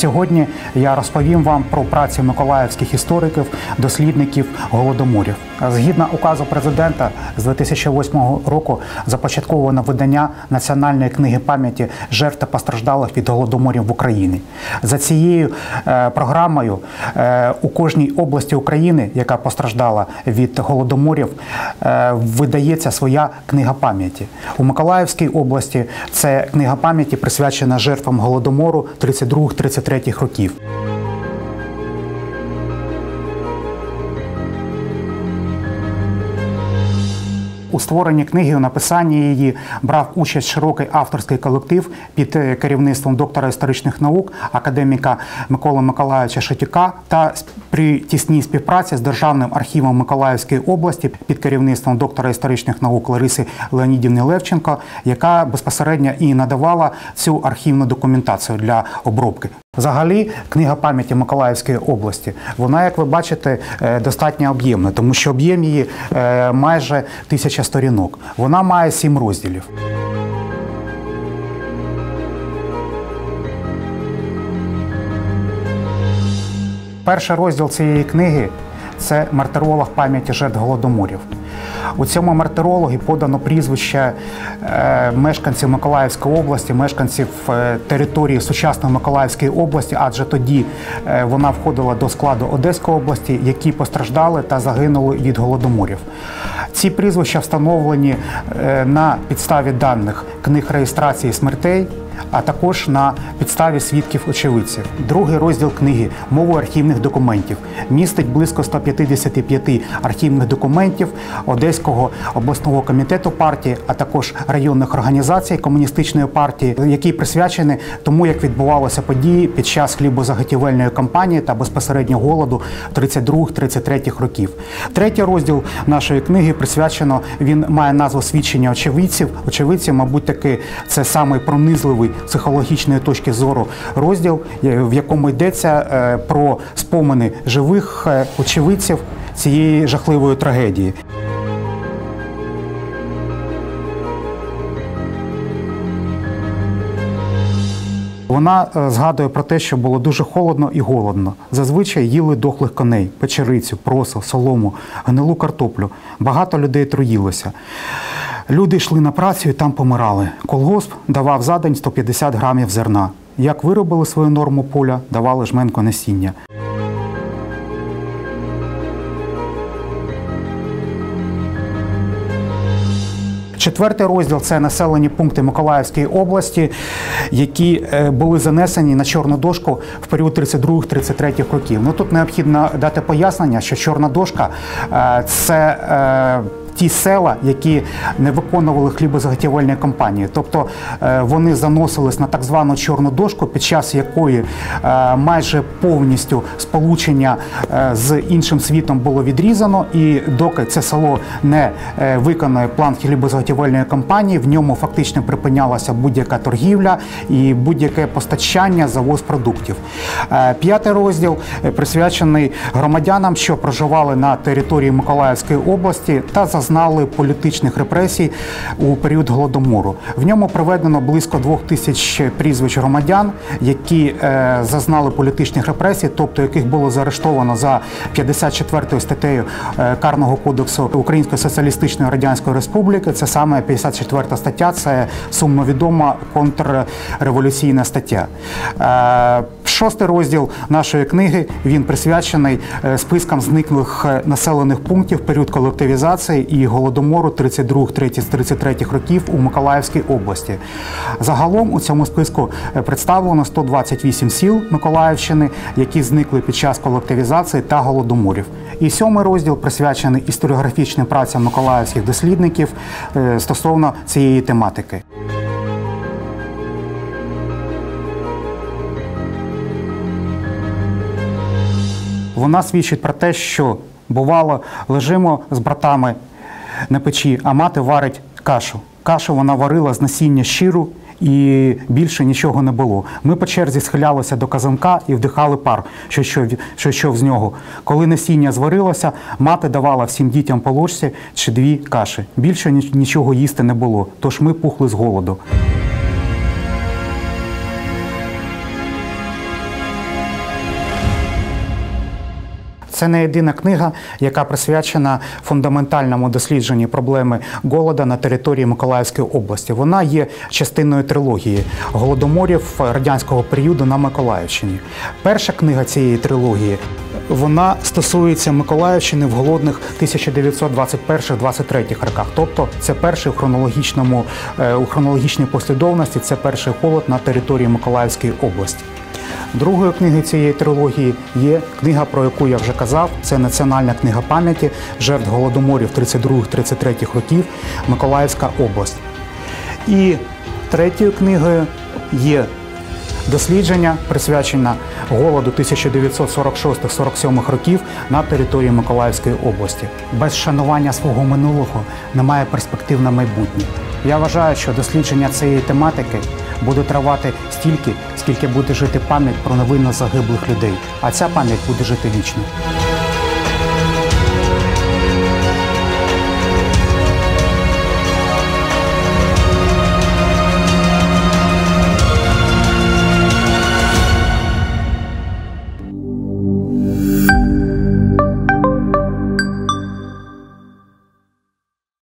Сьогодні я розповім вам про праці миколаївських істориків, дослідників голодоморів. Згідно указу президента з 2008 року започатковано видання національної книги пам'яті жертв та постраждалих від голодоморів в Україні. За цією е, програмою е, у кожній області України, яка постраждала від голодоморів, е, видається своя книга пам'яті. У Миколаївській області це книга пам'яті присвячена жертвам голодомору 32-33 років. У створенні книги, у написанні її брав участь широкий авторський колектив під е, керівництвом доктора історичних наук, академіка Миколи Миколаївича Шатюка та при тісній співпраці з Державним архівом Миколаївської області під керівництвом доктора історичних наук Лариси Леонідівни Левченко, яка безпосередньо і надавала цю архівну документацію для обробки. Взагалі, книга пам'яті Миколаївської області, вона, як ви бачите, е, достатньо об'ємна, тому що об'єм її е, майже тисяча сторінок. Вона має сім розділів. Перший розділ цієї книги це мартиролог пам'яті жертв голодоморів. У цьому мартирологі подано прізвище е, мешканців Миколаївської області, мешканців е, території сучасної Миколаївської області, адже тоді е, вона входила до складу Одеської області, які постраждали та загинули від голодоморів. Ці прізвища встановлені на підставі даних книг реєстрації смертей а також на підставі свідків очевидців. Другий розділ книги мовою архівних документів містить близько 155 архівних документів Одеського обласного комітету партії, а також районних організацій комуністичної партії, які присвячені тому, як відбувалися події під час хлібозаготівельної кампанії та безпосередньо голоду 32-33 років. Третій розділ нашої книги присвячено. Він має назву свідчення очевидців. Очевидці, мабуть, таки це самий пронизливий психологічної точки зору розділ, в якому йдеться е, про спомини живих е, очевидців цієї жахливої трагедії. Вона е, згадує про те, що було дуже холодно і голодно. Зазвичай їли дохлих коней, печерицю, просо, солому, гнилу картоплю. Багато людей труїлося. Люди йшли на працю і там помирали. Колгосп давав за день 150 грамів зерна. Як виробили свою норму поля, давали жменко насіння. Четвертий розділ це населені пункти Миколаївської області, які е, були занесені на чорну дошку в період 32-33 років. Ну тут необхідно дати пояснення, що чорна дошка е, це е, ті села, які не виконували хлібозаготівельні кампанії. Тобто е, вони заносились на так звану чорну дошку, під час якої е, майже повністю сполучення е, з іншим світом було відрізано, і доки це село не виконує план хлібозаготівельної кампанії, в ньому фактично припинялася будь-яка торгівля і будь-яке постачання завоз продуктів. П'ятий розділ присвячений громадянам, що проживали на території Миколаївської області та зазнали політичних репресій у період голодомору. В ньому проведено близько двох тисяч прізвищ громадян, які е, зазнали політичних репресій, тобто яких було заарештовано за 54 статтею е, Карного кодексу Української соціалістичної радянської республіки. Це саме 54 стаття, це сумно відома контрреволюційна стаття. Е, шостий розділ нашої книги він присвячений спискам зниклих населених пунктів період колективізації і голодомору 32-33 років у Миколаївській області. Загалом у цьому списку е, представлено 128 сіл Миколаївщини, які зникли під час колективізації та голодоморів. І сьомий розділ присвячений історіографічним працям миколаївських дослідників е, стосовно цієї тематики. Вона свідчить про те, що бувало лежимо з братами на печі, а мати варить кашу. Кашу вона варила з насіння щиру і більше нічого не було. Ми по черзі схилялися до казанка і вдихали пар, що що, що йшов з нього. Коли насіння зварилося, мати давала всім дітям по ложці чи дві каші. Більше нічого їсти не було, тож ми пухли з голоду. Це не єдина книга, яка присвячена фундаментальному дослідженню проблеми голода на території Миколаївської області. Вона є частиною трилогії голодоморів радянського періоду на Миколаївщині. Перша книга цієї трилогії вона стосується Миколаївщини в голодних 1921-23 роках. Тобто це перший в хронологічному е, у хронологічній послідовності. Це перший голод на території Миколаївської області. Другою книгою цієї трилогії є книга, про яку я вже казав. Це Національна книга пам'яті жертв голодоморів 32-33 років Миколаївська область. І третьою книгою є дослідження, присвячене голоду 1946-47 років на території Миколаївської області. Без шанування свого минулого немає перспектив на майбутнє. Я вважаю, що дослідження цієї тематики буде тривати стільки, скільки буде жити пам'ять про невинно загиблих людей, а ця пам'ять буде жити вічно.